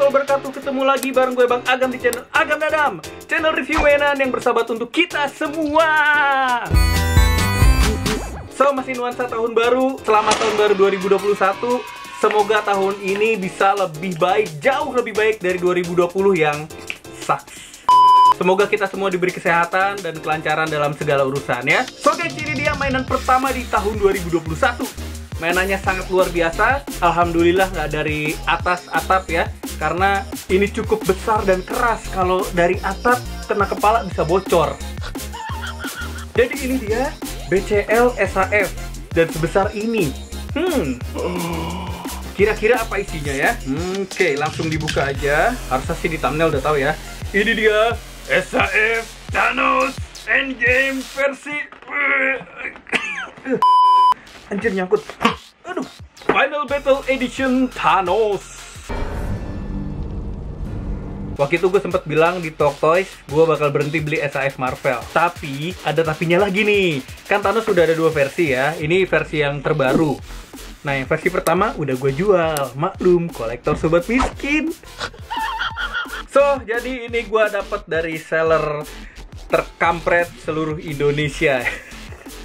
warahmatullahi wabarakatuh Ketemu lagi bareng gue Bang Agam di channel Agam Dadam Channel review mainan yang bersahabat untuk kita semua So, masih nuansa tahun baru Selamat tahun baru 2021 Semoga tahun ini bisa lebih baik Jauh lebih baik dari 2020 yang sucks Semoga kita semua diberi kesehatan dan kelancaran dalam segala urusan ya. So guys, ini dia mainan pertama di tahun 2021. Mainannya sangat luar biasa. Alhamdulillah nggak dari atas atap ya. Karena ini cukup besar dan keras. Kalau dari atap kena kepala bisa bocor. Jadi ini dia BCL SAF dan sebesar ini. Hmm. Kira-kira apa isinya ya? Hmm, Oke, langsung dibuka aja. Harusnya sih di thumbnail udah tahu ya. Ini dia SAF Thanos Endgame versi Anjir nyangkut Aduh Final Battle Edition Thanos Waktu itu gue sempat bilang di Talk Toys gue bakal berhenti beli SAF Marvel. Tapi ada tapinya lagi nih. Kan Thanos sudah ada dua versi ya. Ini versi yang terbaru. Nah yang versi pertama udah gue jual. Maklum kolektor sobat miskin. So, jadi ini gua dapat dari seller terkampret seluruh Indonesia.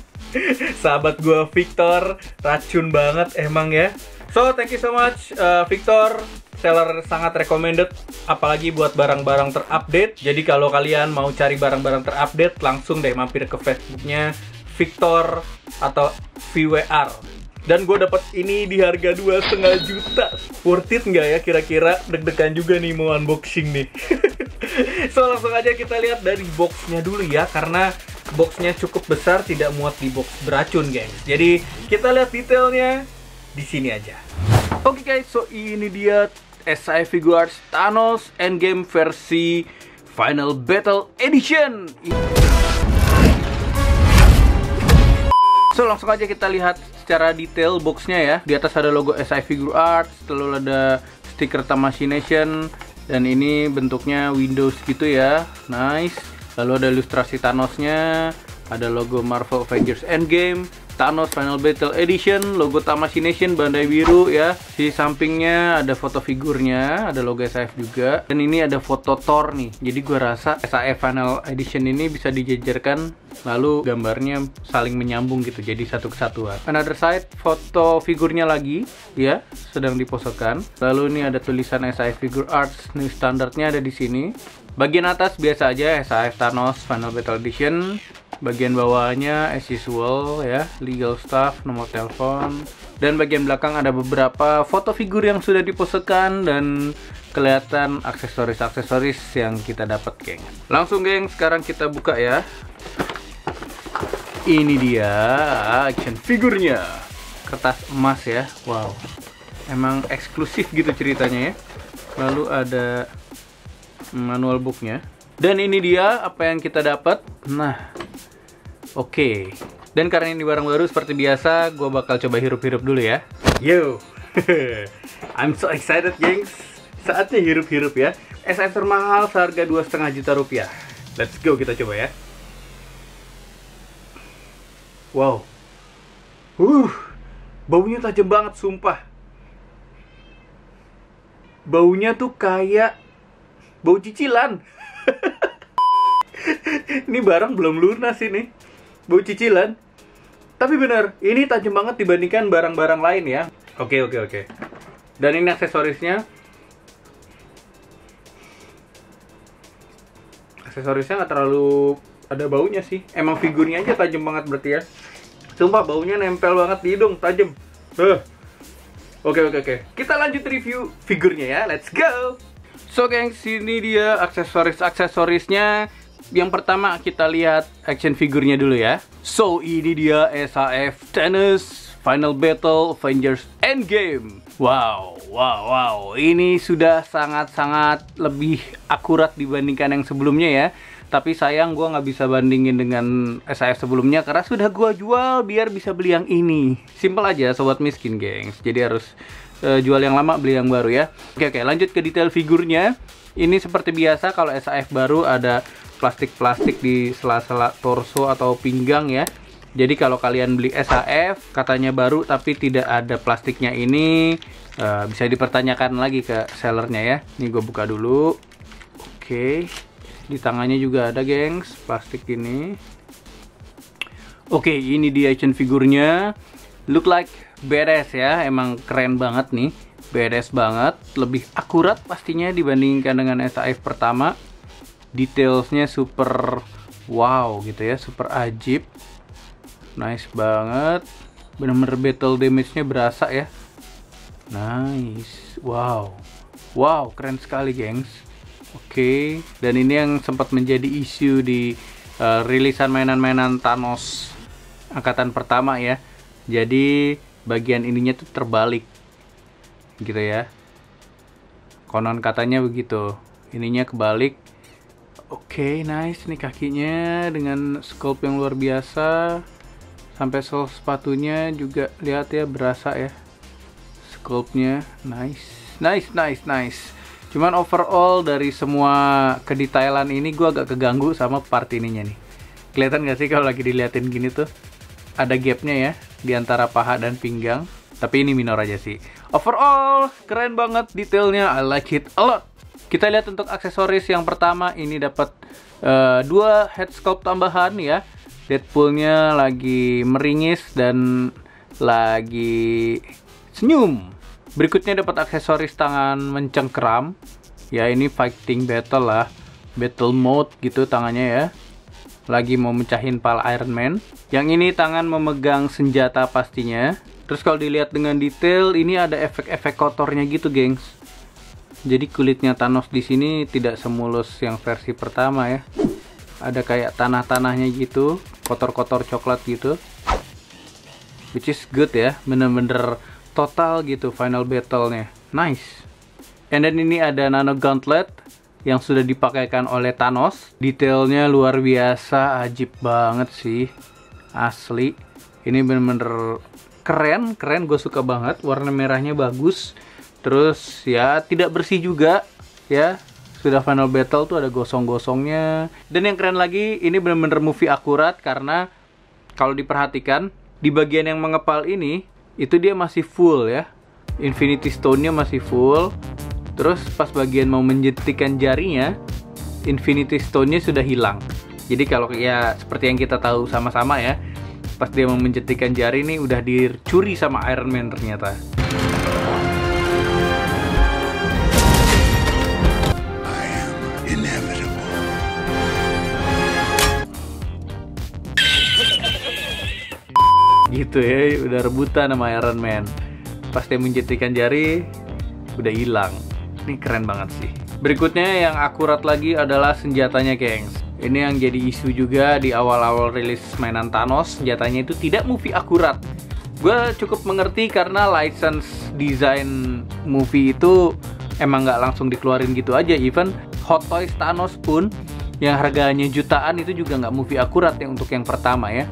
Sahabat gua Victor, racun banget emang ya. So, thank you so much uh, Victor. Seller sangat recommended apalagi buat barang-barang terupdate. Jadi kalau kalian mau cari barang-barang terupdate, langsung deh mampir ke Facebooknya Victor atau VWR dan gue dapat ini di harga dua setengah juta. Worth it nggak ya kira-kira? Deg-degan juga nih mau unboxing nih. So langsung aja kita lihat dari boxnya dulu ya karena boxnya cukup besar tidak muat di box beracun gengs. Jadi kita lihat detailnya di sini aja. Oke okay guys so ini dia SI Figures Thanos Endgame versi Final Battle Edition So langsung aja kita lihat secara detail boxnya ya. Di atas ada logo SI Figure Arts, lalu ada stiker Tamashination dan ini bentuknya Windows gitu ya. Nice. Lalu ada ilustrasi Thanosnya, ada logo Marvel Avengers Endgame, Thanos Final Battle Edition, logo Tamashination Bandai biru ya. Di sampingnya ada foto figurnya, ada logo SAF juga. Dan ini ada foto Thor nih. Jadi gue rasa SAF Final Edition ini bisa dijajarkan lalu gambarnya saling menyambung gitu jadi satu kesatuan. Another side foto figurnya lagi ya sedang diposekan. Lalu ini ada tulisan SAF Figure Arts nih standarnya ada di sini. Bagian atas biasa aja SAF Thanos Final Battle Edition bagian bawahnya as usual ya. Legal staff nomor telepon. Dan bagian belakang ada beberapa foto figur yang sudah diposekan dan kelihatan aksesoris-aksesoris yang kita dapat geng. Langsung geng. Sekarang kita buka ya. Ini dia action figurnya. Kertas emas ya. Wow. Emang eksklusif gitu ceritanya ya. Lalu ada manual booknya. Dan ini dia apa yang kita dapat. Nah Oke, dan karena ini barang baru seperti biasa, gue bakal coba hirup-hirup dulu ya. Yo, I'm so excited, gengs. Saatnya hirup-hirup ya. SF termahal seharga dua setengah juta rupiah. Let's go kita coba ya. Wow, uh, baunya tajam banget, sumpah. Baunya tuh kayak bau cicilan. ini barang belum lunas ini bau cicilan. Tapi benar, ini tajam banget dibandingkan barang-barang lain ya. Oke, oke, oke. Dan ini aksesorisnya. Aksesorisnya nggak terlalu ada baunya sih. Emang figurnya aja tajam banget berarti ya. Sumpah baunya nempel banget di hidung, tajam. Huh. Oke, oke, oke. Kita lanjut review figurnya ya. Let's go. So, gengs, ini dia aksesoris-aksesorisnya yang pertama kita lihat action figurnya dulu ya. So ini dia SAF Tennis Final Battle Avengers Endgame. Wow, wow, wow. Ini sudah sangat-sangat lebih akurat dibandingkan yang sebelumnya ya. Tapi sayang gue nggak bisa bandingin dengan SAF sebelumnya karena sudah gue jual biar bisa beli yang ini. Simple aja sobat miskin gengs. Jadi harus uh, jual yang lama beli yang baru ya. Oke oke lanjut ke detail figurnya. Ini seperti biasa kalau SAF baru ada plastik-plastik di sela-sela torso atau pinggang ya Jadi kalau kalian beli SAF katanya baru tapi tidak ada plastiknya ini uh, bisa dipertanyakan lagi ke sellernya ya. Ini gue buka dulu. Oke, di tangannya juga ada gengs plastik ini. Oke, ini di action figurnya. Look like beres ya, emang keren banget nih. Beres banget, lebih akurat pastinya dibandingkan dengan SAF pertama. Detailsnya super wow gitu ya, super ajib. Nice banget. Bener-bener battle damage-nya berasa ya. Nice. Wow. Wow keren sekali gengs. Oke okay. dan ini yang sempat menjadi isu di uh, rilisan mainan-mainan Thanos angkatan pertama ya. Jadi bagian ininya tuh terbalik gitu ya. Konon katanya begitu. Ininya kebalik oke okay, nice nih kakinya dengan sculpt yang luar biasa. Sampai sol sepatunya juga lihat ya berasa ya sculptnya nice nice nice nice. Cuman overall dari semua kedetailan ini gue agak keganggu sama part ininya nih. Kelihatan gak sih kalau lagi diliatin gini tuh? Ada gapnya ya di antara paha dan pinggang tapi ini minor aja sih overall keren banget detailnya I like it a lot kita lihat untuk aksesoris yang pertama ini dapat uh, dua head sculpt tambahan ya Deadpoolnya lagi meringis dan lagi senyum. Berikutnya dapat aksesoris tangan mencengkram. Ya ini fighting battle lah, battle mode gitu tangannya ya. Lagi mau mecahin pala Iron Man. Yang ini tangan memegang senjata pastinya. Terus kalau dilihat dengan detail, ini ada efek-efek kotornya gitu, gengs. Jadi kulitnya Thanos di sini tidak semulus yang versi pertama ya. Ada kayak tanah-tanahnya gitu kotor-kotor coklat gitu. Which is good ya bener-bener total gitu final battle-nya. Nice. And then ini ada nano gauntlet yang sudah dipakaikan oleh Thanos. Detailnya luar biasa ajib banget sih. Asli. Ini bener-bener keren keren gue suka banget. Warna merahnya bagus. Terus ya tidak bersih juga ya. Sudah final battle tuh ada gosong-gosongnya. Dan yang keren lagi ini bener-bener movie akurat karena kalau diperhatikan di bagian yang mengepal ini itu dia masih full ya. Infinity Stone-nya masih full. Terus pas bagian mau menjetikan jarinya Infinity Stone-nya sudah hilang. Jadi kalau ya seperti yang kita tahu sama-sama ya pas dia mau menjetikan jari ini udah dicuri sama Iron Man ternyata. Gitu ya udah rebutan sama Iron Man. Pas dia menjetikan jari udah hilang. Ini keren banget sih. Berikutnya yang akurat lagi adalah senjatanya gengs ini yang jadi isu juga di awal-awal rilis mainan Thanos. Senjatanya itu tidak movie akurat. Gue cukup mengerti karena license design movie itu emang nggak langsung dikeluarin gitu aja. Even Hot Toys Thanos pun yang harganya jutaan itu juga nggak movie akurat ya untuk yang pertama ya.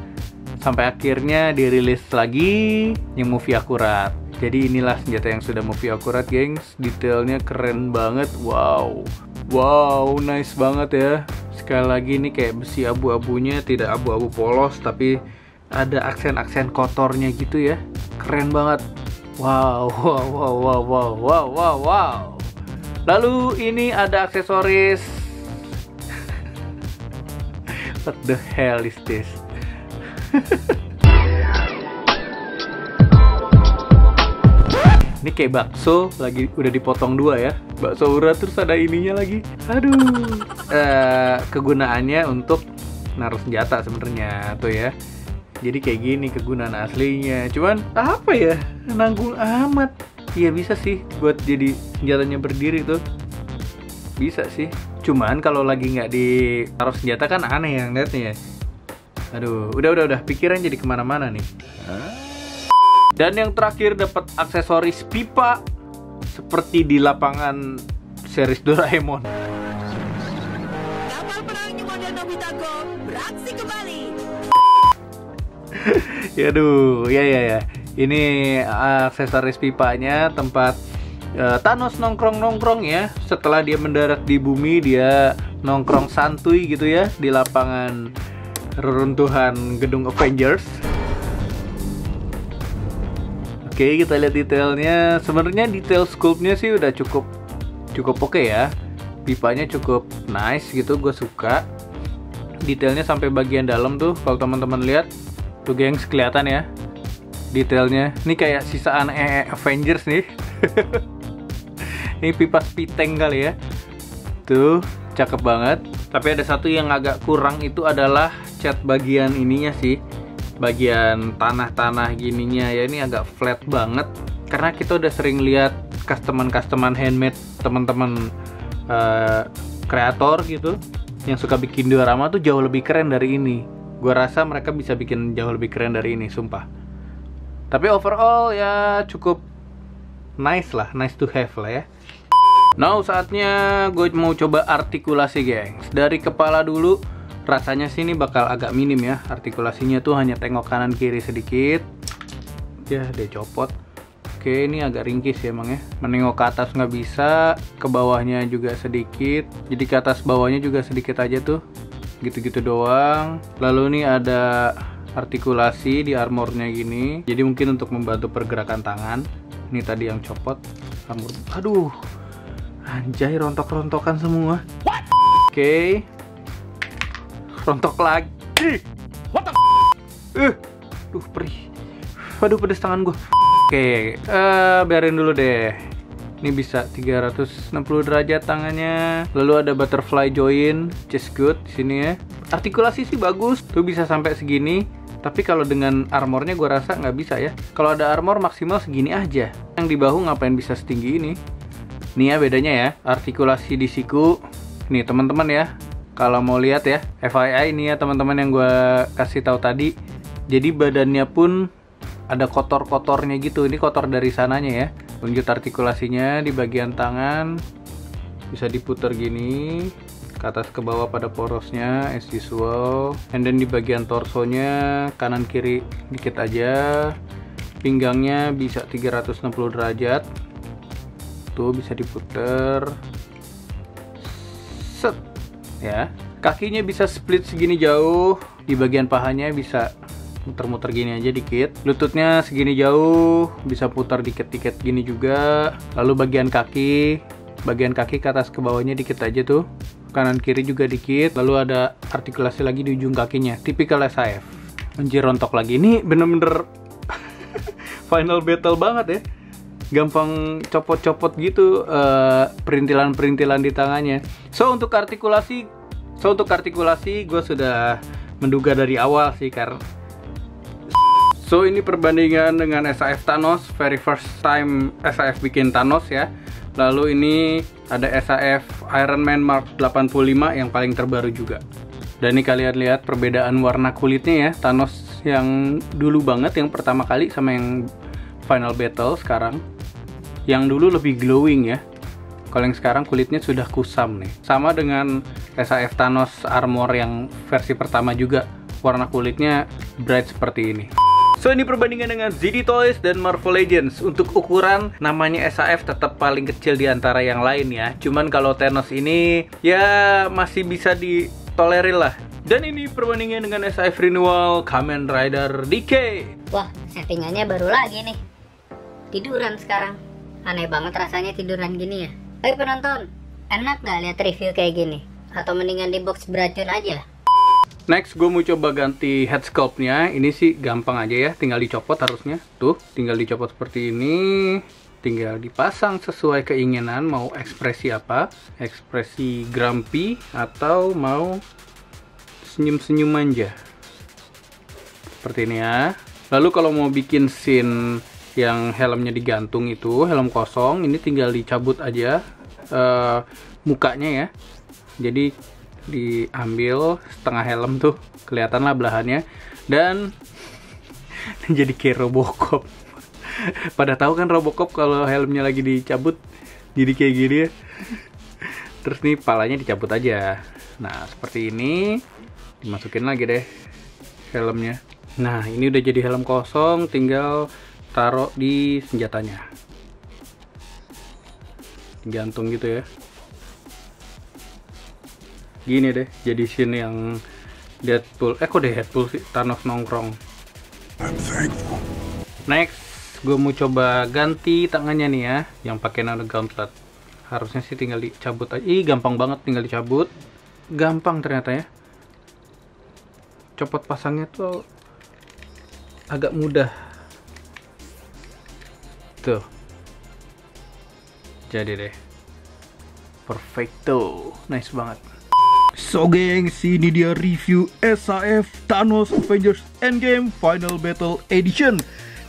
Sampai akhirnya dirilis lagi yang movie akurat. Jadi inilah senjata yang sudah movie akurat gengs. Detailnya keren banget. Wow. Wow nice banget ya sekali lagi ini kayak besi abu-abunya tidak abu-abu polos tapi ada aksen-aksen kotornya gitu ya. Keren banget. Wow wow wow wow wow wow wow, wow. lalu ini ada aksesoris. What the hell is this? Ini kayak bakso lagi udah dipotong dua ya bakso urat terus ada ininya lagi. Aduh. Uh, kegunaannya untuk naruh senjata sebenarnya tuh ya. Jadi kayak gini kegunaan aslinya. Cuman apa ya? Nanggung amat. Iya bisa sih buat jadi senjatanya berdiri tuh. Bisa sih. Cuman kalau lagi nggak ditaruh senjata kan aneh yang liatnya ya. Aduh, udah udah udah. Pikiran jadi ke mana-mana nih. Dan yang terakhir dapat aksesoris pipa seperti di lapangan series Doraemon. Kapal perang model Nobita Go beraksi kembali. Yaduh, ya ya ya. Ini aksesoris pipanya tempat uh, Thanos nongkrong-nongkrong ya. Setelah dia mendarat di bumi, dia nongkrong santuy gitu ya di lapangan reruntuhan gedung Avengers. Oke, kita lihat detailnya. Sebenarnya detail sculptnya sih udah cukup cukup oke okay ya. Pipanya cukup nice gitu, gue suka. Detailnya sampai bagian dalam tuh, kalau teman-teman lihat, tuh gengs kelihatan ya detailnya. Ini kayak sisaan e Avengers nih. Ini pipa spiteng kali ya. Tuh, cakep banget. Tapi ada satu yang agak kurang itu adalah cat bagian ininya sih bagian tanah-tanah gininya ya ini agak flat banget. Karena kita udah sering lihat customer-customer handmade teman-teman uh, kreator gitu yang suka bikin diorama tuh jauh lebih keren dari ini. Gue rasa mereka bisa bikin jauh lebih keren dari ini sumpah. Tapi overall ya cukup nice lah nice to have lah ya. Now saatnya gue mau coba artikulasi gengs. Dari kepala dulu rasanya sih ini bakal agak minim ya. Artikulasinya tuh hanya tengok kanan kiri sedikit. Ya dia copot. Oke ini agak ringkis ya emang ya. Menengok ke atas nggak bisa ke bawahnya juga sedikit. Jadi ke atas bawahnya juga sedikit aja tuh. Gitu-gitu doang. Lalu ini ada artikulasi di armornya gini. Jadi mungkin untuk membantu pergerakan tangan. Ini tadi yang copot. Armor aduh. Anjay rontok-rontokan semua. Oke. okay rontok lagi. What the uh, duh perih. Waduh pedes tangan gue oke okay, uh, biarin dulu deh. Ini bisa 360 derajat tangannya. Lalu ada butterfly join just good sini ya. Artikulasi sih bagus. Tuh bisa sampai segini. Tapi kalau dengan armornya gue rasa nggak bisa ya. Kalau ada armor maksimal segini aja. Yang di bahu ngapain bisa setinggi ini? Nih ya bedanya ya. Artikulasi di siku. Nih teman-teman ya kalau mau lihat ya FYI ini ya teman-teman yang gue kasih tahu tadi. Jadi badannya pun ada kotor-kotornya gitu. Ini kotor dari sananya ya. Lanjut artikulasinya di bagian tangan. Bisa diputar gini ke atas ke bawah pada porosnya as usual. And then di bagian torsonya kanan kiri dikit aja. Pinggangnya bisa 360 derajat. Tuh bisa diputer set ya. Kakinya bisa split segini jauh di bagian pahanya bisa muter-muter gini aja dikit. Lututnya segini jauh bisa putar dikit-dikit gini juga. Lalu bagian kaki bagian kaki ke atas ke bawahnya dikit aja tuh. Kanan kiri juga dikit lalu ada artikulasi lagi di ujung kakinya. Tipikal SAF anjir lagi. Ini bener-bener final battle banget ya gampang copot-copot gitu uh, perintilan-perintilan di tangannya. So untuk artikulasi, so untuk artikulasi gue sudah menduga dari awal sih karena So ini perbandingan dengan SAF Thanos, very first time SAF bikin Thanos ya. Lalu ini ada SAF Iron Man Mark 85 yang paling terbaru juga. Dan ini kalian lihat perbedaan warna kulitnya ya, Thanos yang dulu banget yang pertama kali sama yang Final Battle sekarang yang dulu lebih glowing ya. Kalau yang sekarang kulitnya sudah kusam nih. Sama dengan SAF Thanos Armor yang versi pertama juga. Warna kulitnya bright seperti ini. So ini perbandingan dengan ZD Toys dan Marvel Legends. Untuk ukuran namanya SAF tetap paling kecil di antara yang lain ya. Cuman kalau Thanos ini ya masih bisa ditolerir lah. Dan ini perbandingan dengan SAF Renewal Kamen Rider DK Wah settingannya baru lagi nih. Tiduran sekarang Aneh banget rasanya tiduran gini ya. Hai penonton, enak gak lihat review kayak gini? Atau mendingan di box beracun aja? Next, gue mau coba ganti head sculpt-nya. Ini sih gampang aja ya, tinggal dicopot harusnya. Tuh, tinggal dicopot seperti ini. Tinggal dipasang sesuai keinginan, mau ekspresi apa. Ekspresi grumpy, atau mau senyum-senyum manja. Seperti ini ya. Lalu kalau mau bikin scene yang helmnya digantung itu helm kosong ini tinggal dicabut aja uh, mukanya ya. Jadi diambil setengah helm tuh kelihatan lah belahannya. Dan jadi kayak Robocop. Pada tahu kan Robocop kalau helmnya lagi dicabut jadi kayak gini ya. Terus nih palanya dicabut aja. Nah seperti ini dimasukin lagi deh helmnya. Nah ini udah jadi helm kosong tinggal taruh di senjatanya. Gantung gitu ya. Gini deh jadi scene yang Deadpool eh kok Deadpool sih? Thanos nongkrong. Next gue mau coba ganti tangannya nih ya yang pakai nano gauntlet harusnya sih tinggal dicabut aja. Ih gampang banget tinggal dicabut. Gampang ternyata ya. Copot pasangnya tuh agak mudah tuh jadi deh. Perfecto. Nice banget. So gengs, ini dia review SAF Thanos Avengers Endgame Final Battle Edition.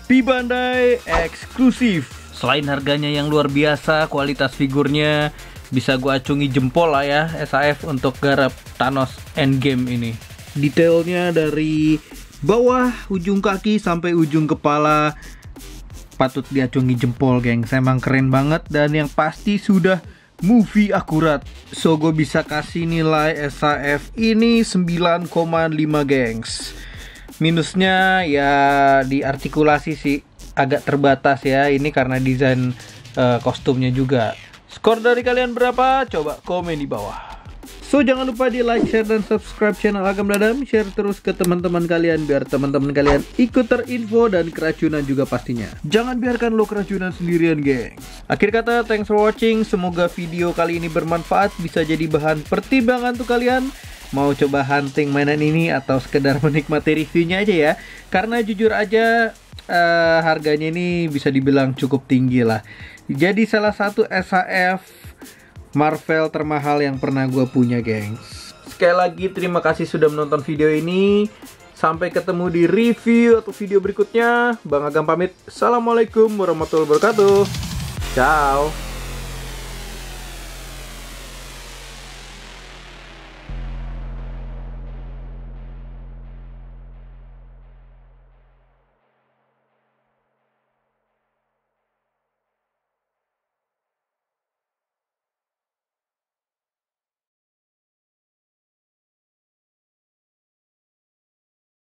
P Bandai eksklusif. Selain harganya yang luar biasa, kualitas figurnya bisa gua acungi jempol lah ya SAF untuk garap Thanos Endgame ini. Detailnya dari bawah ujung kaki sampai ujung kepala patut diacungi jempol, gengs. Emang keren banget dan yang pasti sudah movie akurat. So gue bisa kasih nilai SAF ini 9,5 gengs. Minusnya ya di artikulasi sih agak terbatas ya. Ini karena desain uh, kostumnya juga. Skor dari kalian berapa? Coba komen di bawah. So jangan lupa di like, share, dan subscribe channel Agam Dadam. Share terus ke teman-teman kalian Biar teman-teman kalian ikut terinfo dan keracunan juga pastinya. Jangan biarkan lo keracunan sendirian geng. Akhir kata thanks for watching. Semoga video kali ini bermanfaat. Bisa jadi bahan pertimbangan untuk kalian. Mau coba hunting mainan ini Atau sekedar menikmati reviewnya aja ya. Karena jujur aja uh, Harganya ini bisa dibilang cukup tinggi lah. Jadi salah satu SHF Marvel termahal yang pernah gue punya, gengs. Sekali lagi terima kasih sudah menonton video ini. Sampai ketemu di review atau video berikutnya. Bang Agam pamit. Assalamualaikum warahmatullahi wabarakatuh. Ciao.